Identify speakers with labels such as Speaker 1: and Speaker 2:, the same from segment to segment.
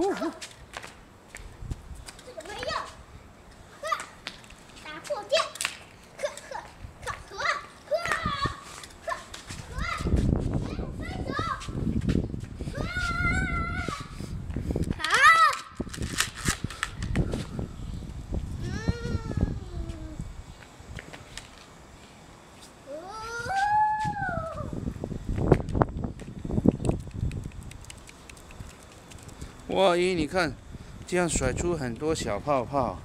Speaker 1: 呼呼。这个没用，呵，打破掉，
Speaker 2: 哇咦，你看，这样甩出很多小泡泡。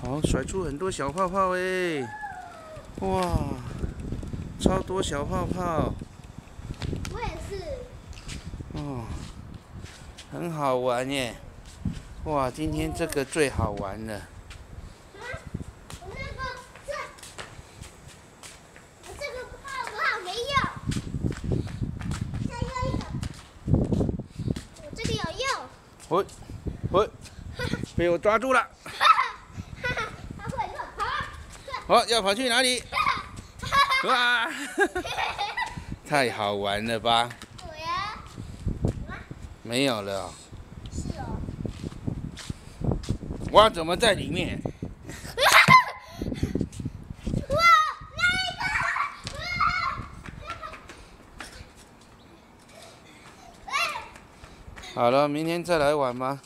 Speaker 2: 好，甩出很多小泡泡哎！哇，超多小泡泡
Speaker 1: 我也是，
Speaker 2: 哦，很好玩耶！哇，今天这个最好玩了。
Speaker 1: 啊，我那个这，我这个泡泡没用，再用一个，我这个有用，
Speaker 2: 喂，喂，被我抓住了！
Speaker 1: 哈哈哈哈，它会乱跑，
Speaker 2: 哦，要跑去哪里？哇，太好玩了吧？没有了哦、
Speaker 1: 是哦，
Speaker 2: 哇，怎么在里面？
Speaker 1: 哇，那个，哇，
Speaker 2: 好了，明天再来玩吧。